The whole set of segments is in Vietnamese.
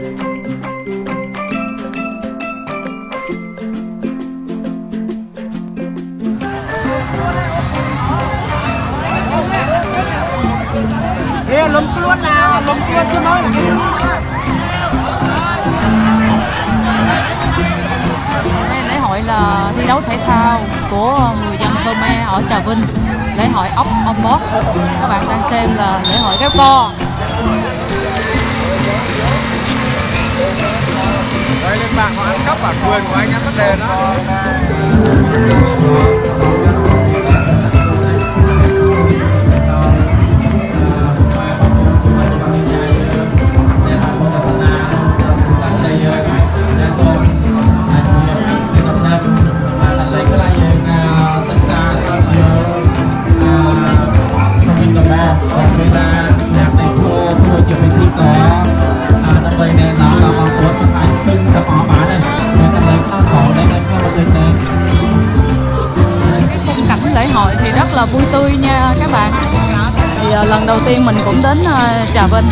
Ê, lùm luôn nào, lùm luôn chứ mấy. lễ hội là thi đấu thể thao của người dân Khmer ở Trà Vinh. Lễ hội ốc on board các bạn đang xem là lễ hội kéo co bản quyền của anh em vấn đền đó. Nha các bạn. Thì à, lần đầu tiên mình cũng đến à, Trà Vinh.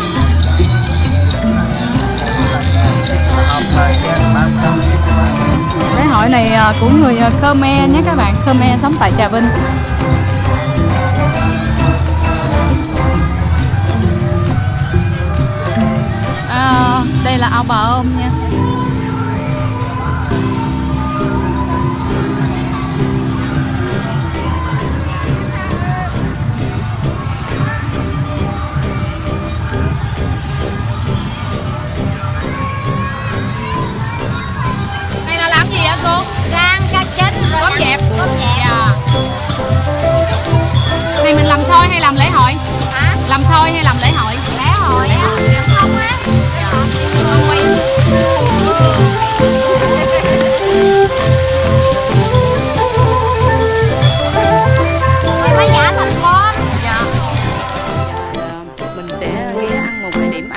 Lễ hội này à, của người Khmer nhé các bạn. Khmer sống tại Trà Vinh. À, đây là ao bà ôm nha. Một điểm